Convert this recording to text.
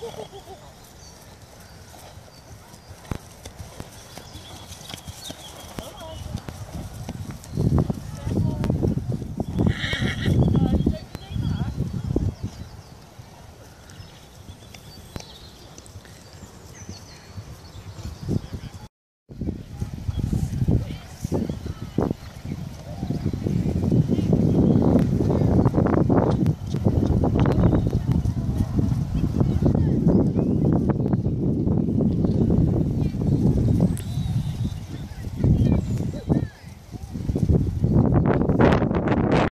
Ho, ho, ho, ho.